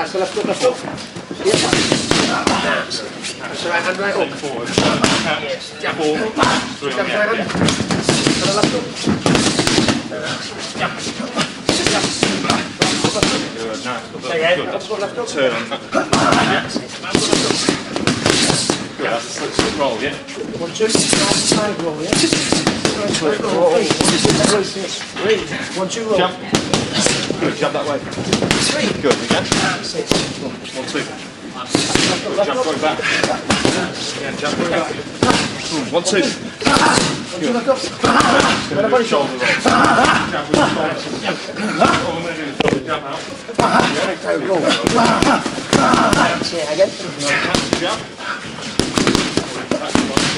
Cast the left foot, left foot. Yep. That's the right hand right up. Forward. Yes. Jab. Four. Three Jab on the right the hand. And the left foot. Yeah. Good, that's slip roll, yeah? One, two. Side roll, yeah. Side roll. Three. One, two, roll. Jump. Good, jump that way. Three. Good, again. That's it. One, two. Left Jump going back. Again, jump going back. Hmm, One, two. One, two, left foot. Then a body shot. Shoulder roll. Jab with the shoulder. All I'm going to do is throw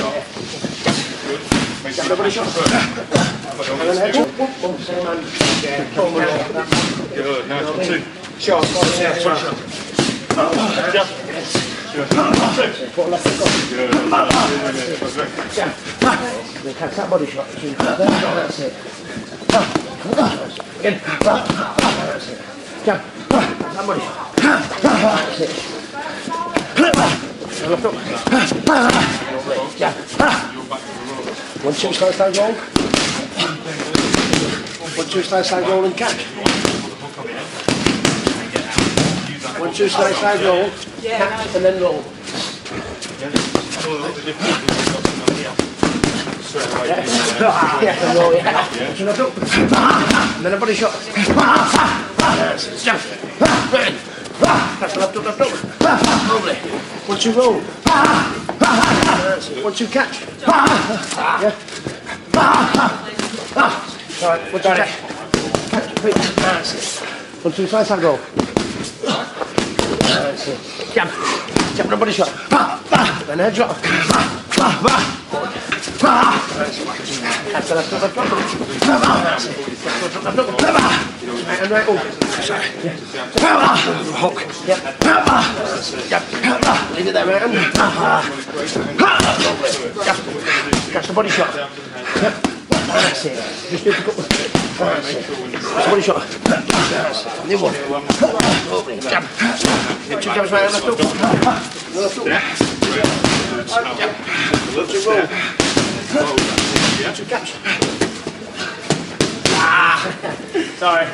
shot. Good. Make sure The body shot. Stiff. Good, nice. One, two. Shot. Catch that body shot. That's it. Again. That's it. Jab. That body shot. That's it. Left up. Jab. One, two, slide, slide, roll. One, two, slide, slide, roll and catch. One, two, slide, slide, roll. Catch and then roll. Yeah, and roll, yeah. Turn it up. And then a body shot. That's it. Jump. That's left up, left up. Lovely. One, two, roll. One, two, catch. Yeah. Right, one, two, catch. Wait. That's it. One, two, slide, slide, roll. That's it. Jump. Jump and a body shot. Then head drop. That's the left up. That's it. And right up. Sorry. Yeah. Hook. Yep. Yep. Leave it there. Catch the body shot. That's it. Just do the. That's it. Catch the body shot. That's. New one. Jab. Two jabs right up. Left up. Jab. Catch. Sorry.